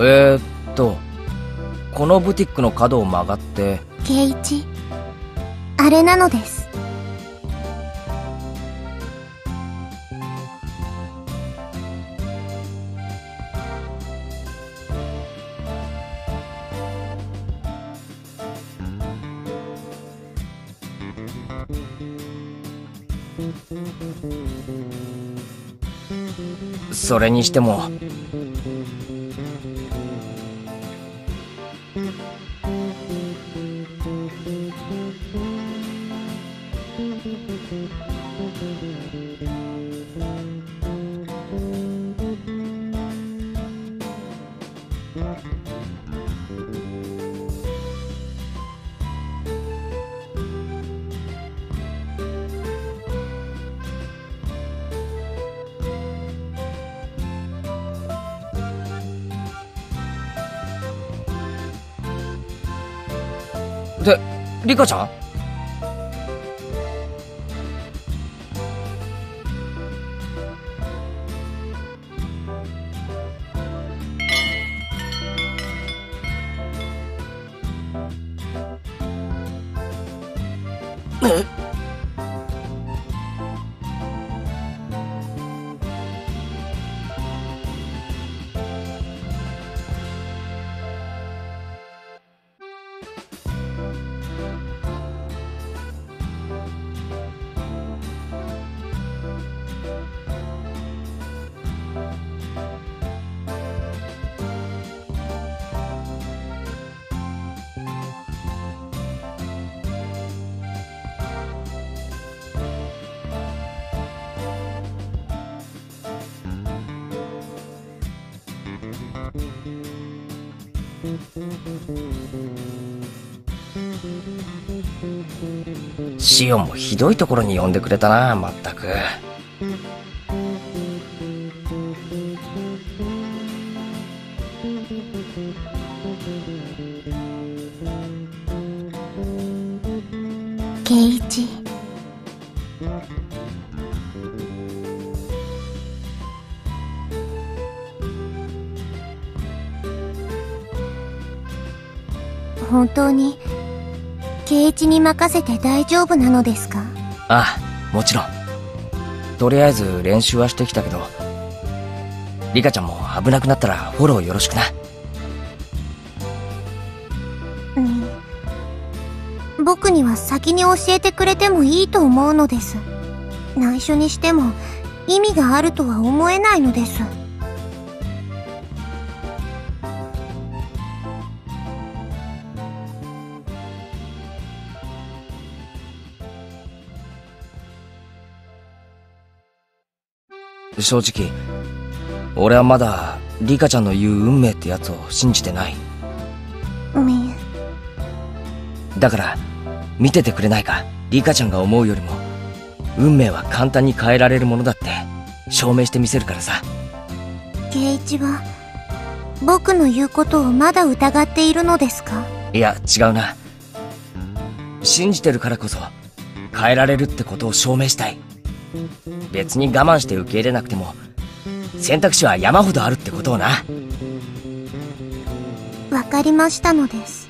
えー、っとこのブティックの角を曲がって。圭一あれなのです。それにしてもでリカシオンもひどいところに呼んでくれたなまったく本当に圭一に任せて大丈夫なのですか？ああもちろん。とりあえず練習はしてきたけどリカちゃんも危なくなったらフォローよろしくな。うん。僕には先に教えてくれてもいいと思うのです。内緒にしても意味があるとは思えないのです正直俺はまだリカちゃんの言う運命ってやつを信じてない。みだから見ててくれないかリカちゃんが思うよりも。運命は簡単に変えられるものだって証明してみせるからさ。圭一は僕の言うことをまだ疑っているのですか？いや違うな。信じてるからこそ変えられるってことを証明したい別に我慢して受け入れなくても選択肢は山ほどあるってことをな。わかりましたのです。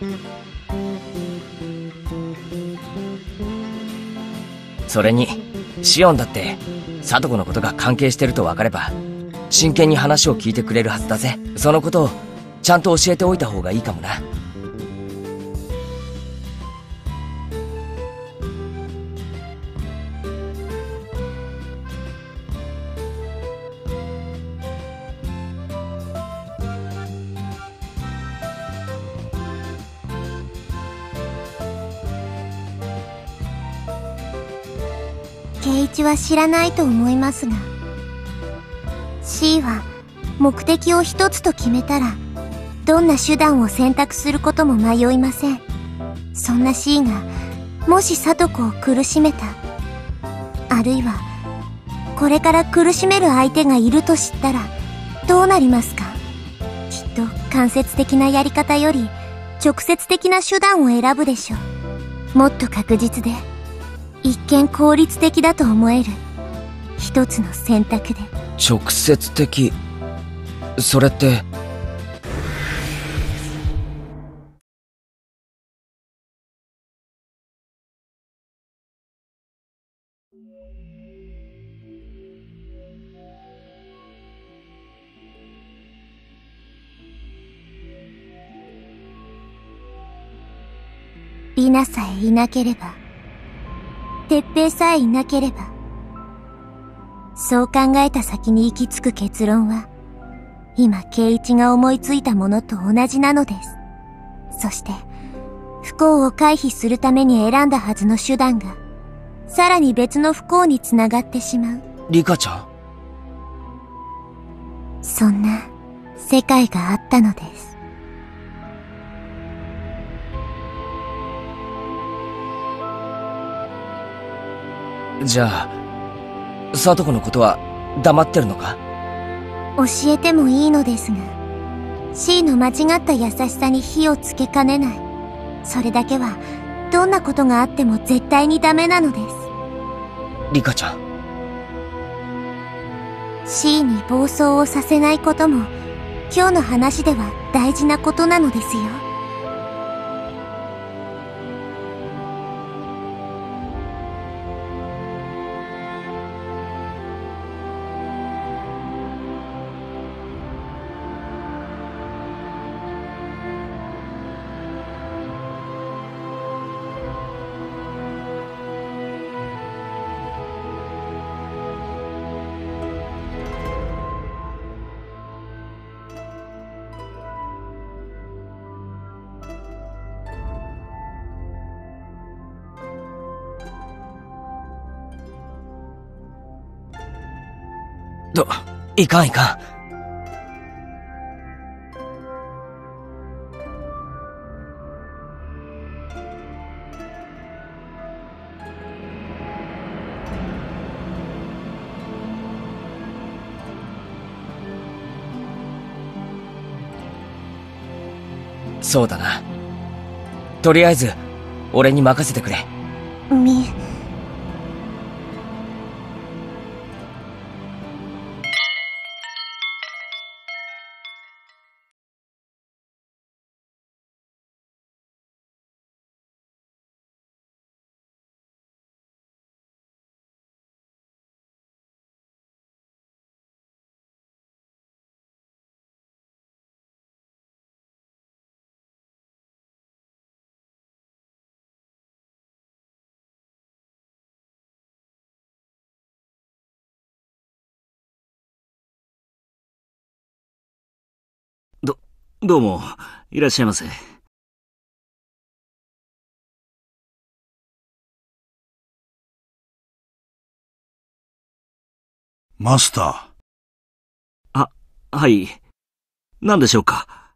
それにシオンだって聡子のことが関係してると分かれば真剣に話を聞いてくれるはずだぜ。そのことをちゃんと教えておいた方がいいかもなは知らないと思いますが C は目的を一つと決めたらどんな手段を選択することも迷いません。そんな C がもし聡子を苦しめたあるいはこれから苦しめる相手がいると知ったらどうなりますか？きっと間接的なやり方より直接的な手段を選ぶでしょう。もっと確実で一見効率的だと思える。一つの選択で。直接的。それって。リナさえいなければ鉄平さえいなければ、そう考えた先に行き着く結論は、今、圭一が思いついたものと同じなのです。そして、不幸を回避するために選んだはずの手段が、さらに別の不幸につながってしまう。リカちゃん？そんな世界があったのです。じゃあ、里子のことは黙ってるのか？教えてもいいのですが、C の間違った優しさに火をつけかねない。それだけは、どんなことがあっても絶対にダメなのです。リカちゃん。C に暴走をさせないことも、今日の話では大事なことなのですよ。いかんいかん。そうだな。とりあえず、俺に任せてくれ。み、どうも、いらっしゃいませ。マスター。あ、はい。何でしょうか？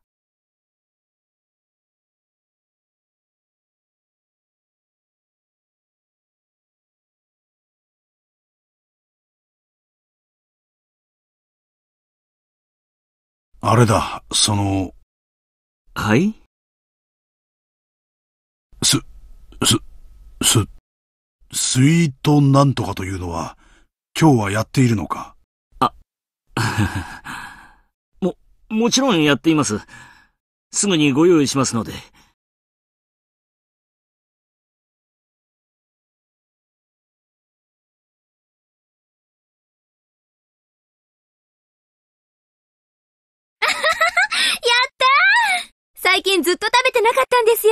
あれだ、その。はい？す、す、す、スイートなんとかというのは、今日はやっているのか？あ、も、もちろんやっています。すぐにご用意しますので。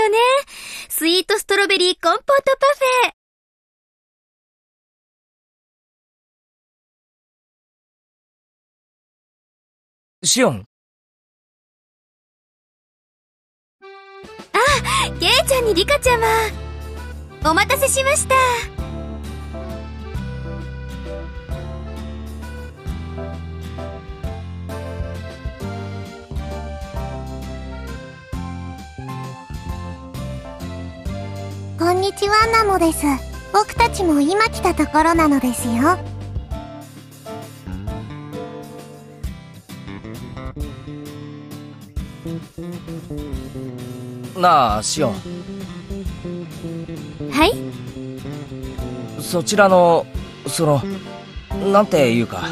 よね。スイートストロベリーコンポートパフェ。シオン。あ、ケイちゃんにリカちゃんは。お待たせしました。こんにちはナモです。僕たちも今来たところなのですよ。なあシオン。はい？そちらのそのなんていうか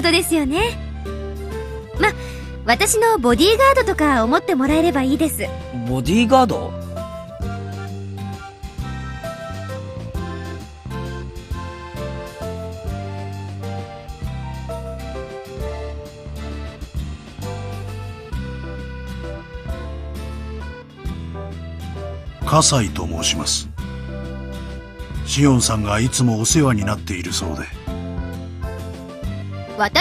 ことですよね。ま、私のボディーガードとか思ってもらえればいいです。ボディーガード？葛西と申します。シオンさんがいつもお世話になっているそうで。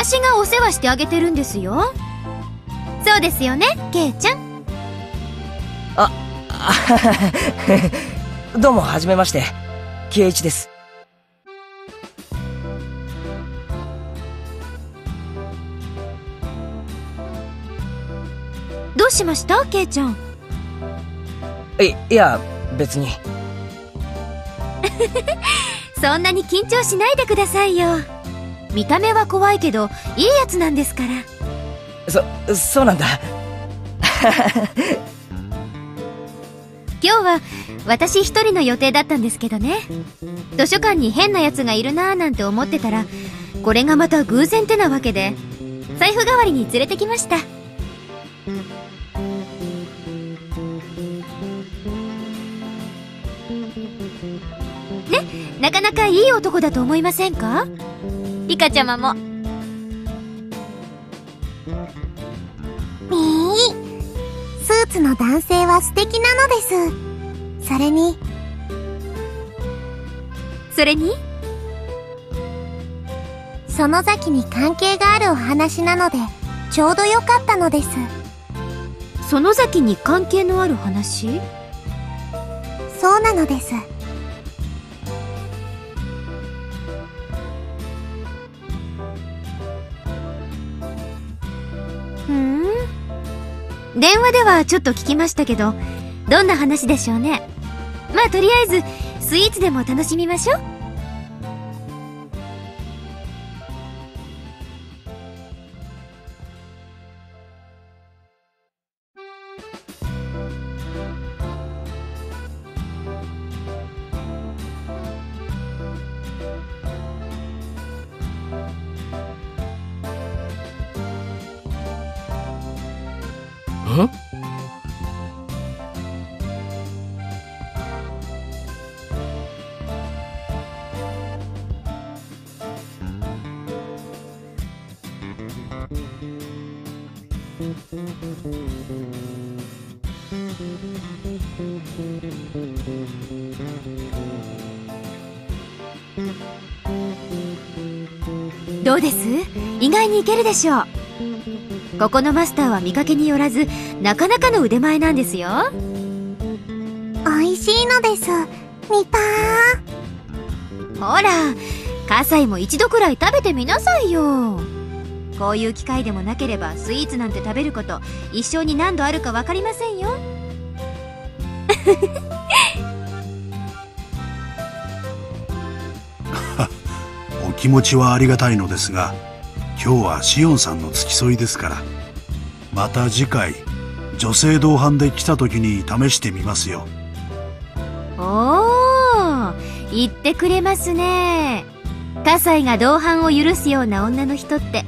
私がお世話してあげてるんですよ。そうですよね、ケイちゃん。どうも、はじめまして。圭一です。どうしましたケイちゃん？い、いや、別に。そんなに緊張しないでくださいよ。見た目は怖いけど、いいやつなんですから。そ、そうなんだ。今日は私一人の予定だったんですけどね。図書館に変なやつがいるなーなんて思ってたら、これがまた偶然ってなわけで、財布代わりに連れてきました。ね、なかなかいい男だと思いませんか？リカちゃまも。みースーツの男性は素敵なのです。それに、それに？園崎に関係があるお話なので、ちょうどよかったのです。園崎に関係のある話？そうなのです。電話ではちょっと聞きましたけどどんな話でしょうね。まあとりあえずスイーツでも楽しみましょう。にいけるでしょうここのマスターは見かけによらずなかなかの腕前なんですよ美味しいのです。みぱー。ほら葛西も一度くらい食べてみなさいよこういう機会でもなければスイーツなんて食べること一生に何度あるか分かりませんよ お気持ちはありがたいのですが、今日はシオンさんの付き添いですから。また次回、女性同伴で来た時に試してみますよ。おー言ってくれますね葛西が同伴を許すような女の人って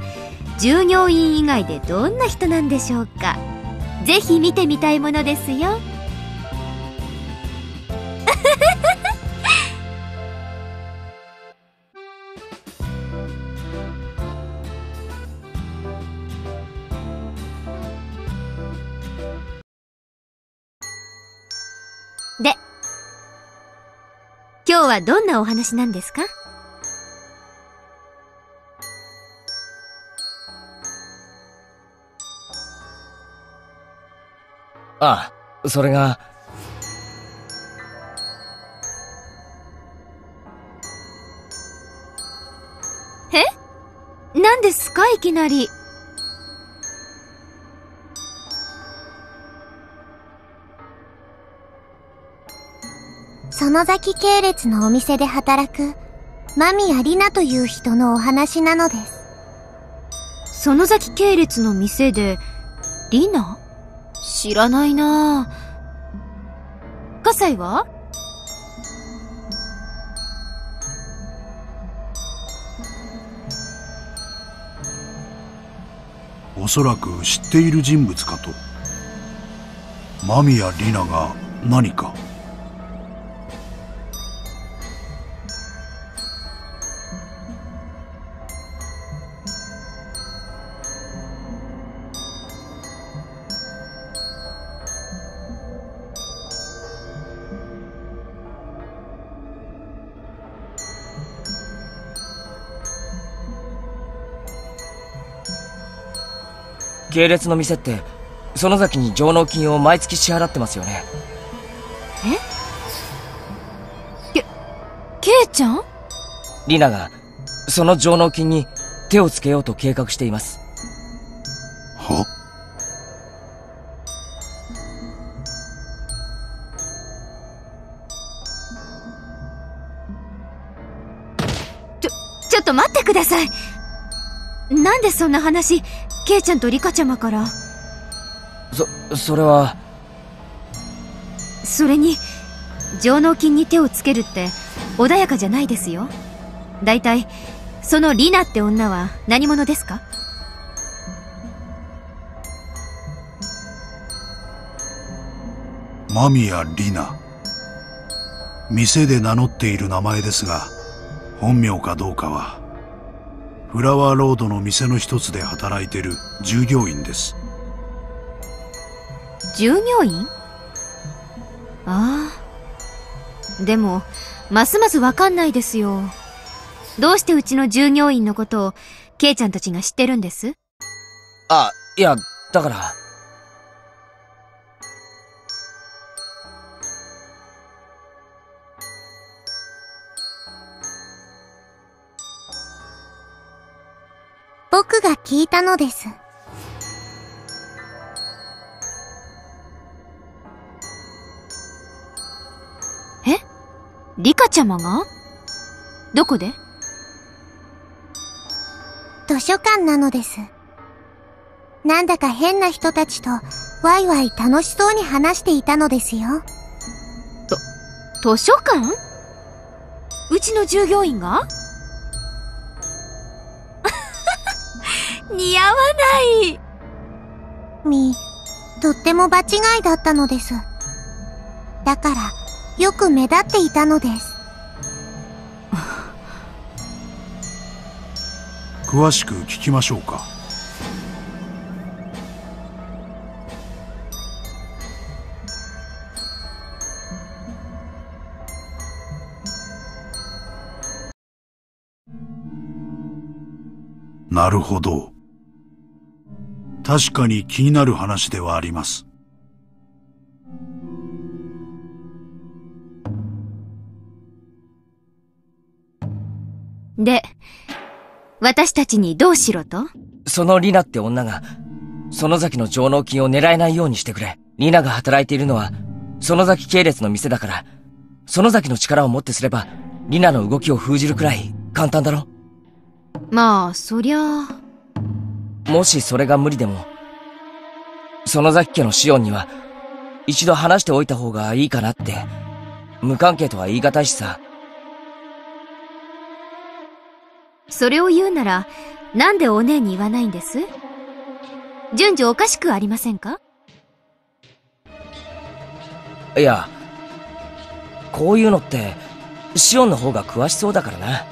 従業員以外でどんな人なんでしょうかぜひ見てみたいものですよ今日はどんなお話なんですか？ああ、それが、何ですか？いきなり園崎系列のお店で働く、間宮里奈という人のお話なのです。園崎系列の店でリナ？知らないなぁ葛西は？おそらく知っている人物かと。間宮里奈が何か。系列の店って園崎に上納金を毎月支払ってますよね。ケイちゃん？リナがその上納金に手をつけようと計画しています。は？ちょっと待ってください。なんでそんな話ケイちゃんとリカちゃまから。そそれは。それに上納金に手をつけるって穏やかじゃないですよ。だいたいそのリナって女は何者ですか？間宮里奈。店で名乗っている名前ですが、本名かどうかは、フラワーロードの店の一つで働いてる従業員です。従業員？ああ。でもますますわかんないですよ。どうしてうちの従業員のことをケイちゃんたちが知ってるんです？あいやだからが聞いたのです。リカちゃまが？どこで？図書館なのです。なんだか変な人たちとワイワイ楽しそうに話していたのですよ。図書館？うちの従業員が？似合わないみ、とっても場違いだったのです。だから、よく目立っていたのです。詳しく聞きましょうか。なるほど。確かに気になる話ではあります。で、私たちにどうしろと？そのリナって女が園崎の上納金を狙えないようにしてくれ。リナが働いているのは園崎系列の店だから園崎の力をもってすればリナの動きを封じるくらい簡単だろまあ、そりゃあ、もしそれが無理でも園崎家のシオンには一度話しておいた方がいいかなって無関係とは言い難いしさ。それを言うなら、なんでお姉に言わないんです？順序おかしくありませんか？いやこういうのってシオンの方が詳しそうだからな。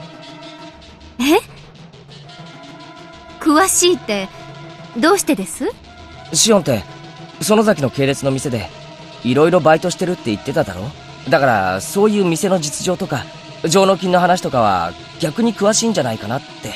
え？詳しいって、どうしてです？シオンって園崎の系列の店でいろいろバイトしてるって言ってただろ？だからそういう店の実情とか上納金の話とかは逆に詳しいんじゃないかなって。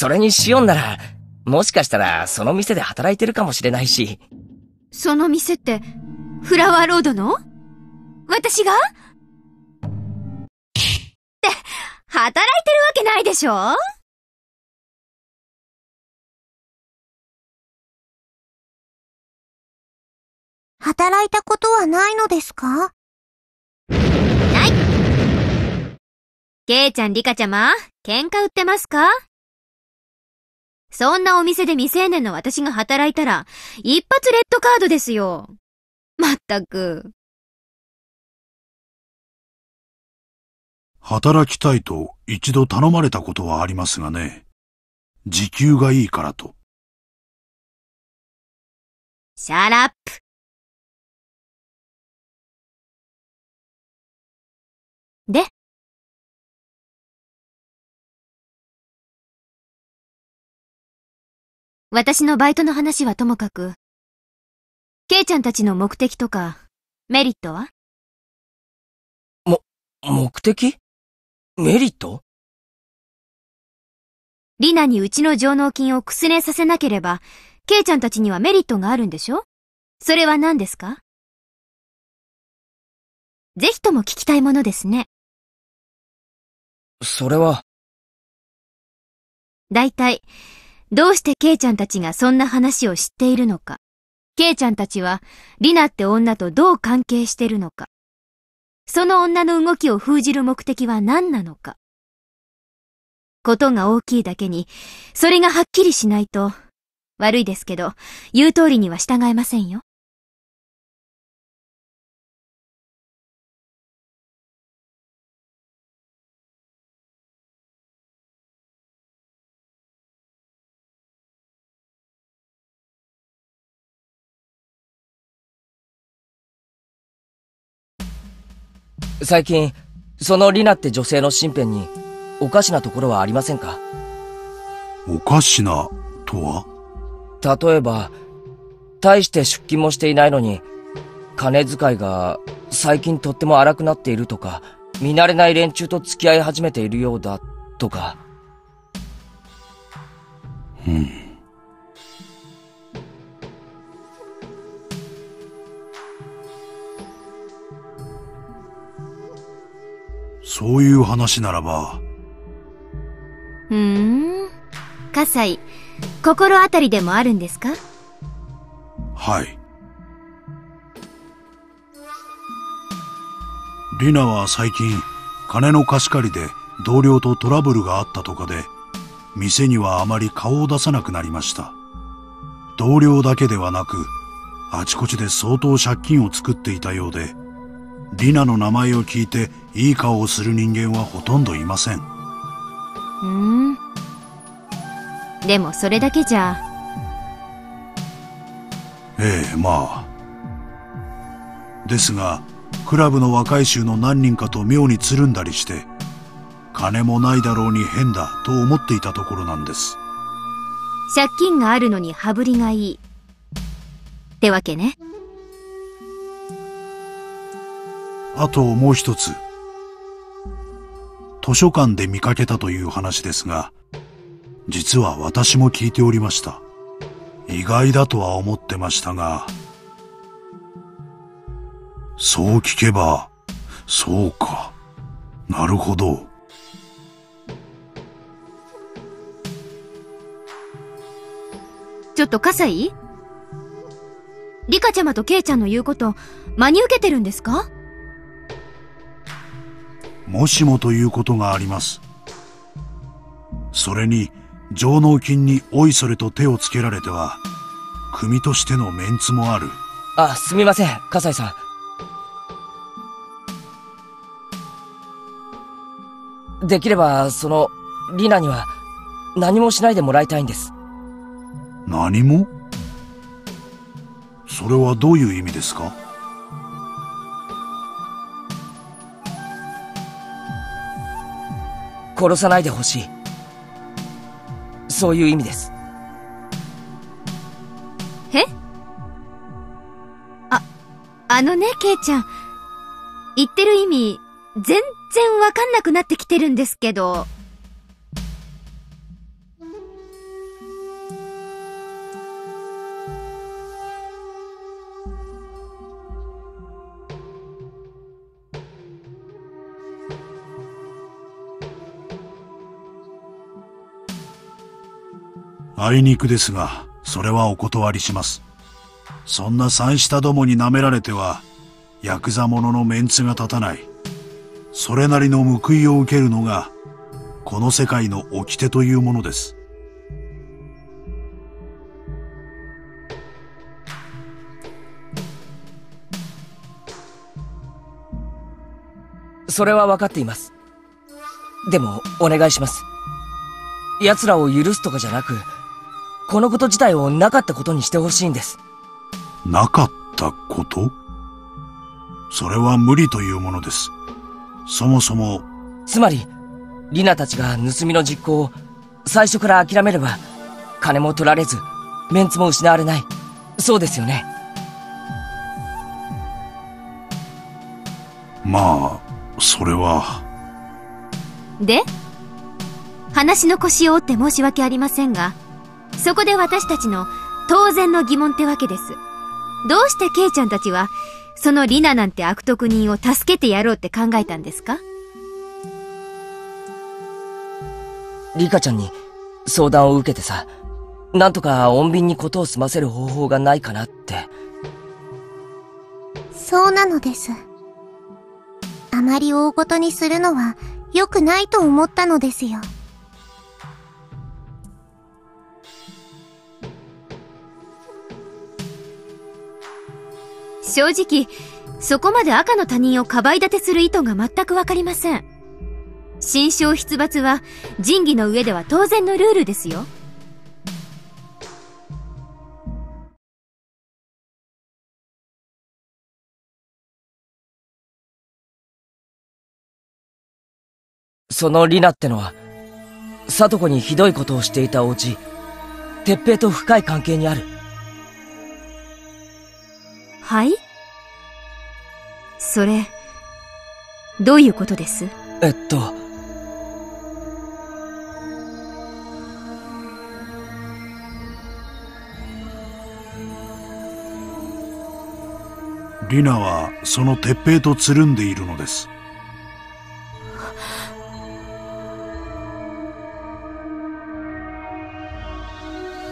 それにシオンならもしかしたらその店で働いてるかもしれないし。その店って、フラワーロードの？私が？って、働いてるわけないでしょ？働いたことはないのですか？ケイちゃん、リカちゃま、喧嘩売ってますか？そんなお店で未成年の私が働いたら、一発レッドカードですよ。まったく。働きたいと一度頼まれたことはありますがね。時給がいいからと。 Shut up。で私のバイトの話はともかく、ケイちゃんたちの目的とか、メリットは？も、目的？メリット？リナにうちの上納金をくすねさせなければ、ケイちゃんたちにはメリットがあるんでしょ？それは何ですか？ぜひとも聞きたいものですね。それは、だいたい、どうしてケイちゃんたちがそんな話を知っているのか。ケイちゃんたちは、リナって女とどう関係してるのか。その女の動きを封じる目的は何なのか。ことが大きいだけに、それがはっきりしないと、悪いですけど、言う通りには従えませんよ。最近、そのリナって女性の身辺に、おかしなところはありませんか？おかしな、とは？例えば、大して出勤もしていないのに、金遣いが最近とっても荒くなっているとか、見慣れない連中と付き合い始めているようだ、とか。うん。そういう話ならば、ふーん。葛西、心当たりでもあるんですか？はい。リナは最近、金の貸し借りで同僚とトラブルがあったとかで、店にはあまり顔を出さなくなりました。同僚だけではなく、あちこちで相当借金を作っていたようで、リナの名前を聞いていい顔をする人間はほとんどいません。うーん。でもそれだけじゃ、ええ、まあ。ですが、クラブの若い衆の何人かと妙につるんだりして、金もないだろうに変だと思っていたところなんです。借金があるのに羽振りがいい。ってわけね。あともう一つ。図書館で見かけたという話ですが、実は私も聞いておりました。意外だとは思ってましたが、そう聞けば、そうか。なるほど。ちょっと葛西リカちゃまとケイちゃんの言うこと、真に受けてるんですか？もしもということがあります。それに、上納金においそれと手をつけられては、組としてのメンツもある。あ、すみません、笠井さん。できれば、その、リナには、何もしないでもらいたいんです。何も？それはどういう意味ですか？殺さないでほしい。そういう意味です。え？あ、あのね、ケイちゃん。言ってる意味、全然わかんなくなってきてるんですけど。あいにくですが、それはお断りします。そんな三下どもに舐められては、ヤクザ者のメンツが立たない。それなりの報いを受けるのが、この世界の掟というものです。それは分かっています。でも、お願いします。奴らを許すとかじゃなく、このこと自体をなかったことにしてほしいんです。なかったこと？それは無理というものです。そもそも。つまり、リナたちが盗みの実行を最初から諦めれば、金も取られず、メンツも失われない。そうですよね。まあ、それは。で？話の腰を折って申し訳ありませんが、そこで私たちの当然の疑問ってわけです。どうしてケイちゃんたちは、そのリナなんて悪徳人を助けてやろうって考えたんですか？リカちゃんに相談を受けてさ、なんとか穏便にことを済ませる方法がないかなって。そうなのです。あまり大ごとにするのは良くないと思ったのですよ。正直、そこまで赤の他人をかばい立てする意図が全くわかりません。新章出伐は仁義の上では当然のルールですよ。そのリナってのは、里子にひどいことをしていたおうち、鉄平と深い関係にある。はい？それ、どういうことです？えっと、リナはその鉄平とつるんでいるのです。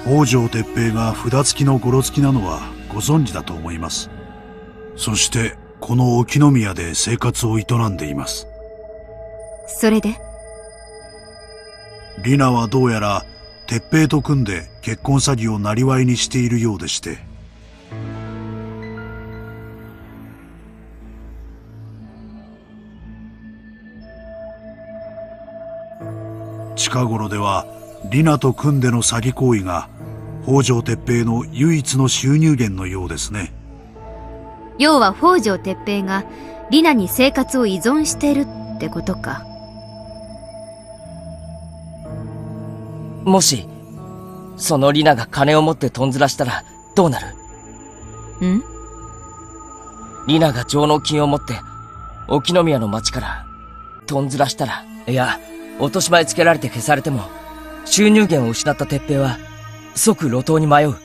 北条鉄平が札付きのゴロ付きなのはご存知だと思います。そしてこの沖宮で生活を営んでいます。それで？リナはどうやら鉄平と組んで結婚詐欺を生りにしているようでして。近頃ではリナと組んでの詐欺行為が北条鉄平の唯一の収入源のようですね。要は北条鉄平がリナに生活を依存してるってことか。もし、そのリナが金を持ってとんずらしたらどうなる？ん？リナが上納金を持って沖宮の町からとんずらしたら、いや、落とし前つけられて消されても、収入源を失った鉄平は即路頭に迷う。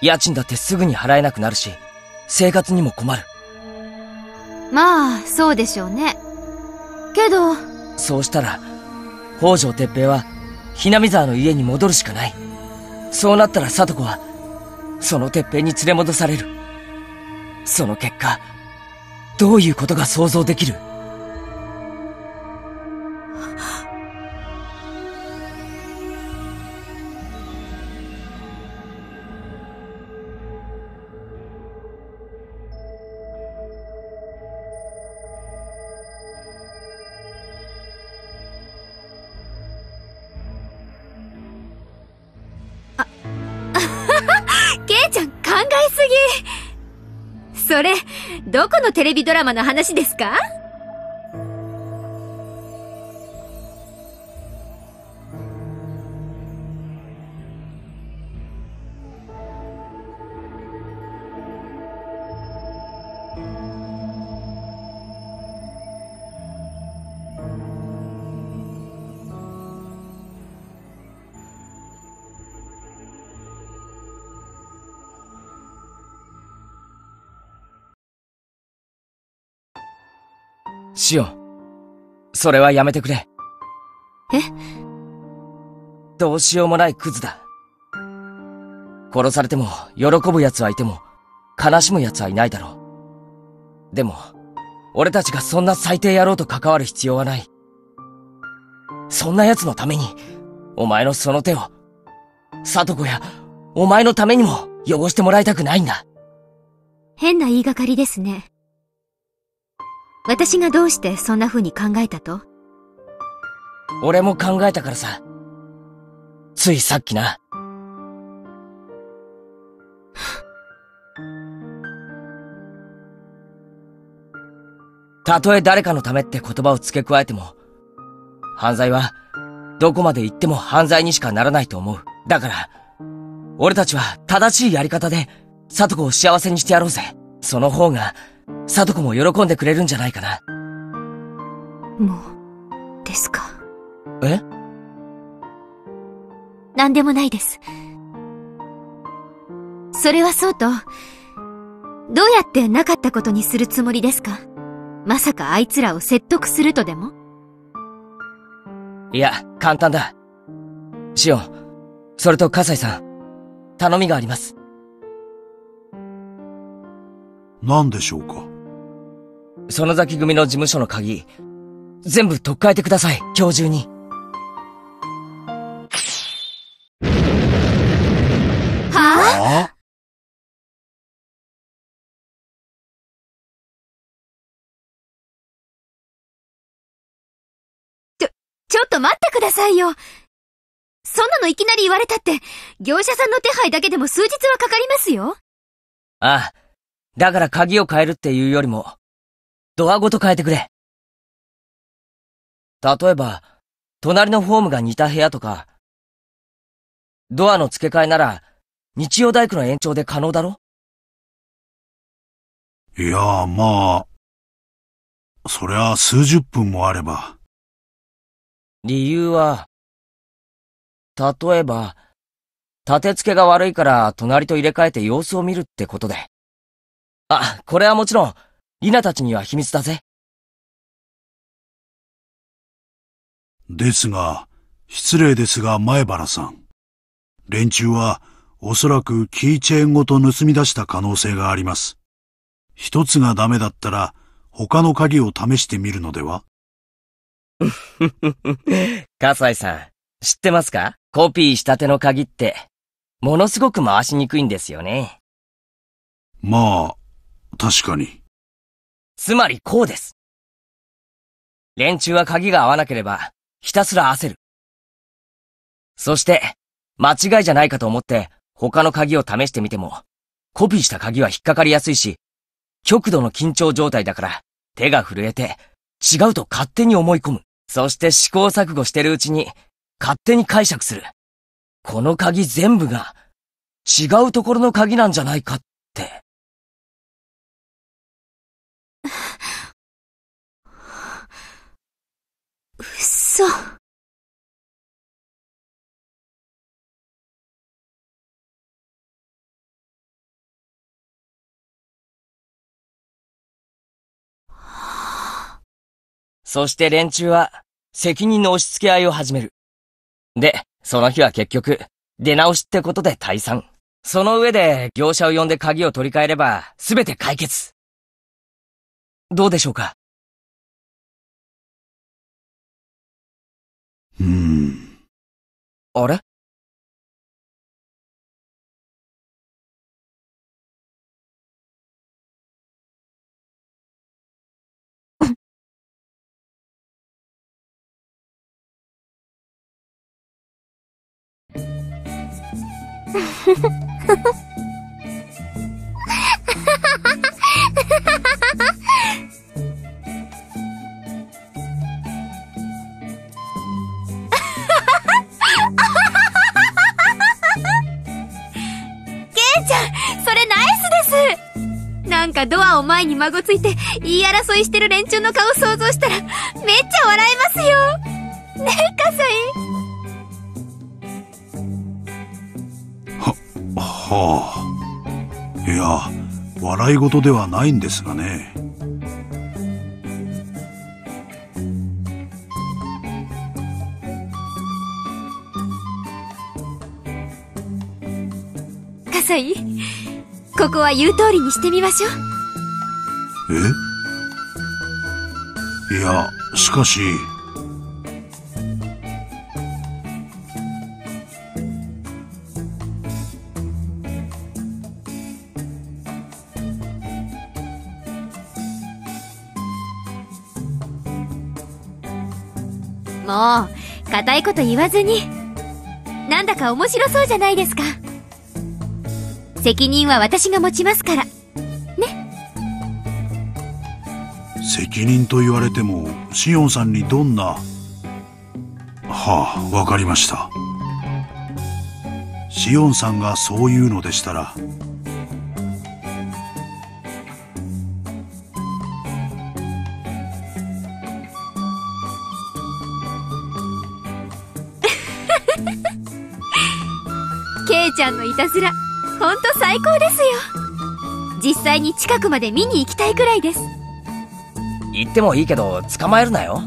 家賃だってすぐに払えなくなるし、生活にも困る。まあ、そうでしょうね。けど。そうしたら、北条哲平は、ひなみ沢の家に戻るしかない。そうなったら里子は、その哲平に連れ戻される。その結果、どういうことが想像できる？テレビドラマの話ですか？シオン。それはやめてくれ。え？どうしようもないクズだ。殺されても喜ぶ奴はいても悲しむ奴はいないだろう。でも、俺たちがそんな最低野郎と関わる必要はない。そんな奴のために、お前のその手を、里子や、お前のためにも汚してもらいたくないんだ。変な言いがかりですね。私がどうしてそんな風に考えたと？俺も考えたからさ。ついさっきな。たとえ誰かのためって言葉を付け加えても、犯罪は、どこまで行っても犯罪にしかならないと思う。だから、俺たちは正しいやり方で、里子を幸せにしてやろうぜ。その方が、里子も喜んでくれるんじゃないかな。もう、ですか。え？何でもないです。それはそうと、どうやってなかったことにするつもりですか？まさかあいつらを説得するとでも？いや、簡単だ。シオン、それと笠井さん、頼みがあります。何でしょうか？園崎組の事務所の鍵、全部取っ替えてください、今日中に。はあ？ちょっと待ってくださいよ。そんなのいきなり言われたって、業者さんの手配だけでも数日はかかりますよ。ああ、だから鍵を変えるっていうよりも、ドアごと変えてくれ。例えば、隣のホームが似た部屋とか、ドアの付け替えなら、日曜大工の延長で可能だろ？いやー、まあ、そりゃ数十分もあれば。理由は、例えば、立て付けが悪いから隣と入れ替えて様子を見るってことで。あ、これはもちろん、リナたちには秘密だぜ。ですが、失礼ですが前原さん。連中はおそらくキーチェーンごと盗み出した可能性があります。一つがダメだったら他の鍵を試してみるのでは？笠井さん、知ってますか？コピーしたての鍵って、ものすごく回しにくいんですよね。まあ、確かに。つまりこうです。連中は鍵が合わなければ、ひたすら焦る。そして、間違いじゃないかと思って、他の鍵を試してみても、コピーした鍵は引っかかりやすいし、極度の緊張状態だから、手が震えて、違うと勝手に思い込む。そして試行錯誤してるうちに、勝手に解釈する。この鍵全部が、違うところの鍵なんじゃないかって。うっそ。そして連中は、責任の押し付け合いを始める。で、その日は結局、出直しってことで退散。その上で、業者を呼んで鍵を取り替えれば、すべて解決。どうでしょうか？うん。あれ？そ ついて言い争いしてる連中の顔想像したらめっちゃ笑えますよねえ笠井はあ。いや、笑い事ではないんですがね。ここは言う通りにしてみましょうえ？いや、しかし。もう、固いこと言わずに。なんだか面白そうじゃないですか。責任は私が持ちますから。責任と言われてもシオンさんにどんなはあわかりました。シオンさんがそう言うのでしたら ケイちゃんのいたずらほんと最高ですよ。実際に近くまで見に行きたいくらいです。言ってもいいけど捕まえるなよ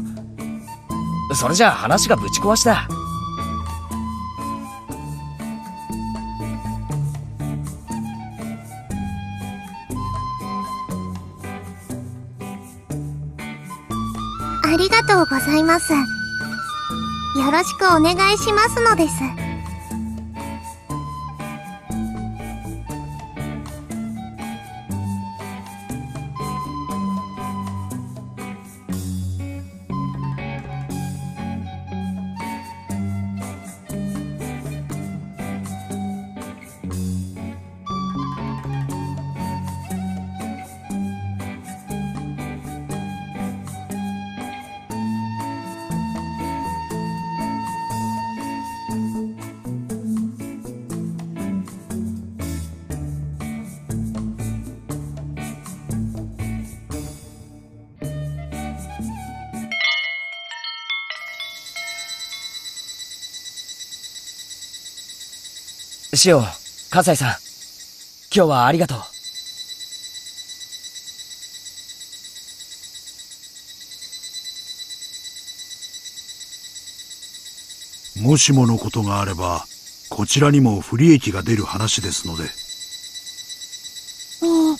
それじゃ話がぶち壊しだありがとうございます。よろしくお願いしますのです。シオン葛西さん今日はありがとうもしものことがあればこちらにも不利益が出る話ですのでいい。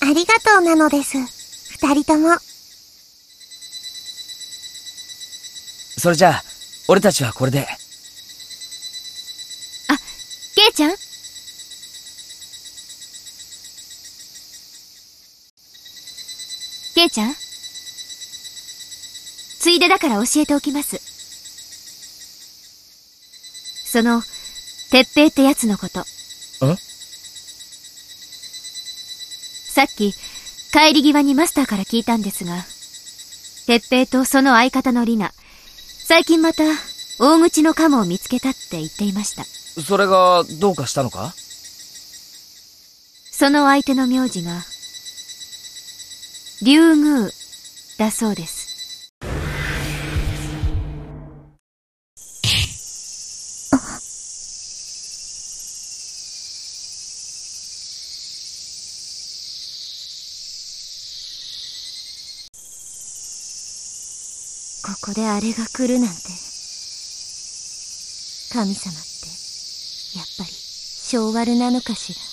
ありがとうなのです。二人とも。それじゃあ俺たちはこれでちゃんケイちゃんついでだから教えておきます。その、鉄平ってやつのこと。んさっき、帰り際にマスターから聞いたんですが、鉄平とその相方のリナ、最近また、大口のカモを見つけたって言っていました。それがどうかしたのか？その相手の名字が、竜宮だそうです。ここであれが来るなんて。神様って、やっぱり、性悪なのかしら。